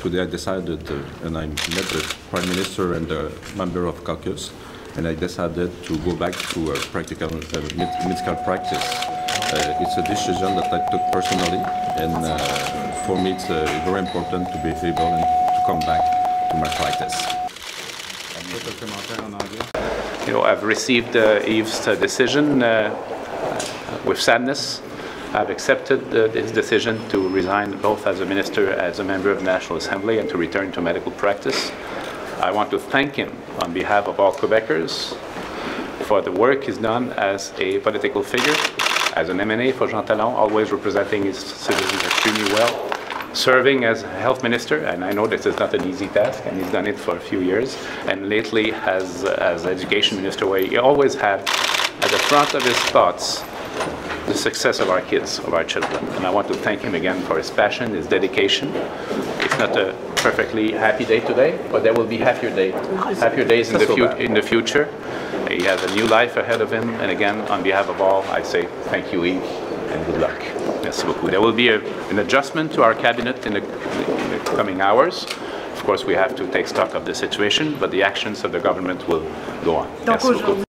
today I decided, uh, and I met the Prime Minister and the member of caucus, and I decided to go back to uh, practical uh, med- medical practice. Uh, it's a decision that I took personally, and uh, for me it's uh, very important to be able to come back to my practice. You know, I've received Yves' uh, decision with sadness. I've accepted uh, his decision to resign both as a minister, as a member of the National Assembly, and to return to medical practice. I want to thank him on behalf of all Quebecers for the work he's done as a political figure, as an MNA for Jean Talon, always representing his citizens extremely well, serving as health minister, and I know this is not an easy task, and he's done it for a few years, and lately as, as education minister, where he always had at the front of his thoughts the success of our kids, of our children. And I want to thank him again for his passion, his dedication. It's not a perfectly happy day today, but there will be happier day, happier days in the, fut- in the future. He has a new life ahead of him, and again, on behalf of all, I say thank you, Yves, and good luck. Merci beaucoup. There will be a, an adjustment to our cabinet in the, in the coming hours. Of course, we have to take stock of the situation, but the actions of the government will go on. Donc Merci beaucoup. aujourd'hui,